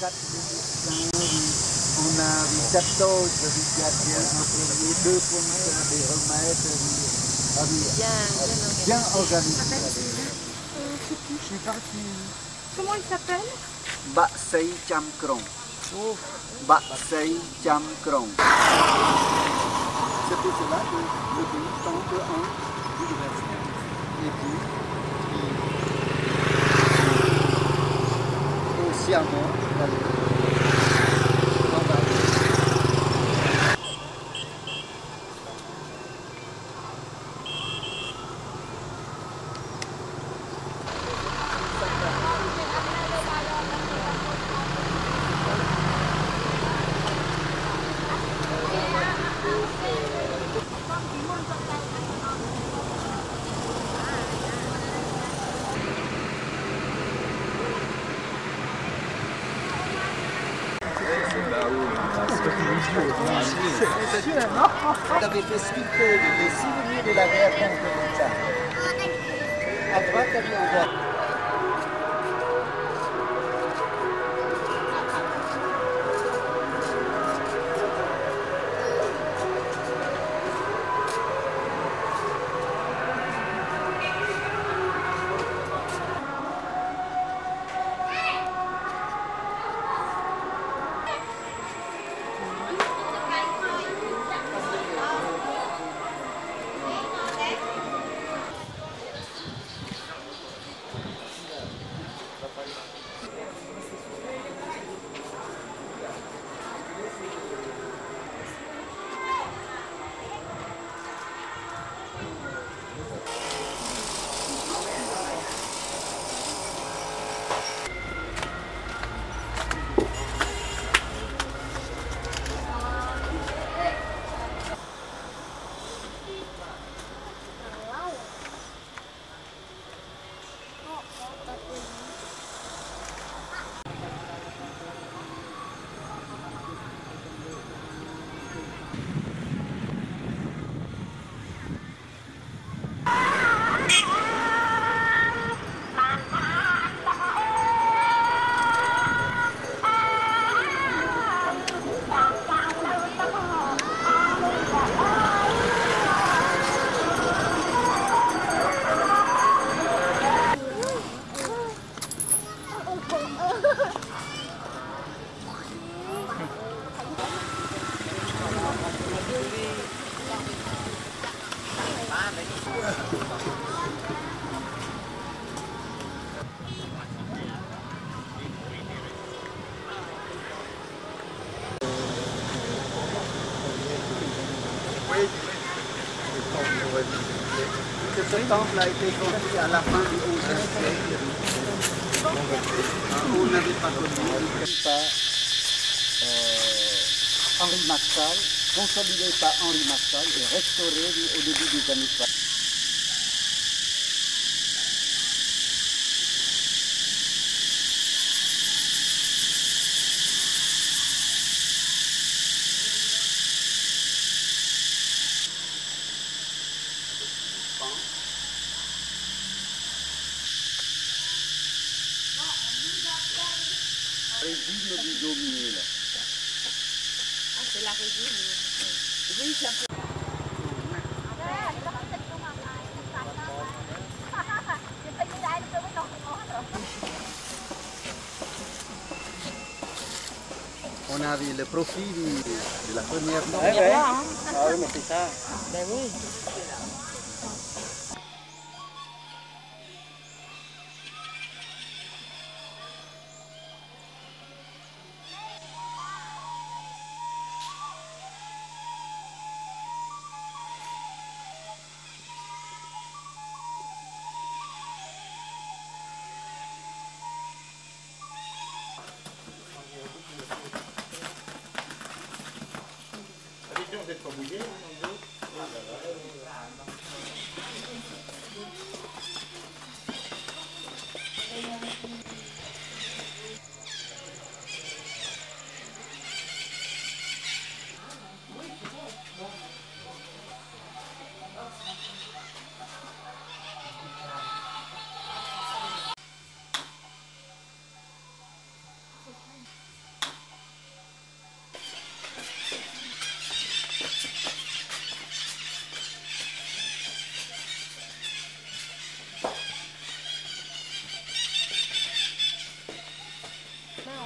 4, 2015, on a eu 14 gardiens en premier, deux des remèdes. Ah bien organisé. Comment il s'appelle Bak Sei Cham Krong. Bak Sei Cham Krong. C'est pour cela que le pays tente en diversité. Et puis, consciemment, on va Vous avez fait sculpter les souvenirs de la guerre contre Tchad. À droite, à. Ce temple a été construit à la fin du XIe siècle. On n'avait pas connu par Henri Marshall, consolidé par Henri Marshall et restauré au début des années 60. Régime du Daumier, là. Ah, c'est la résine. Oui, c'est un peu. On a vu le profil de la première Ouais, ouais. Ah oui, mais c'est ça. Ben oui.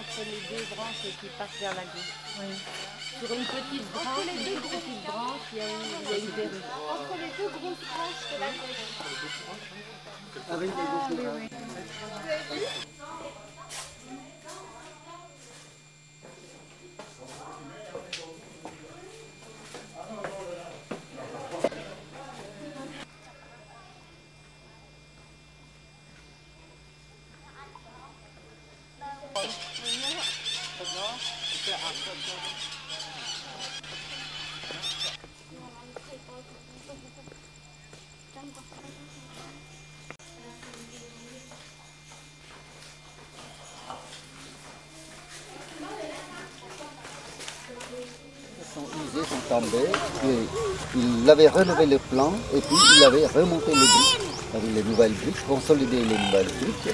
Entre les deux branches qui passent vers la gauche. Sur une petite branche, les deux une petite branche, il y a une, il y a une verrue. Entre les deux grosses branches de la gauche. Ah oui, les deux là. Vous avez vu il avait relevé le plan et puis il avait remonté les briques avec les nouvelles briques, consolidé les nouvelles briques.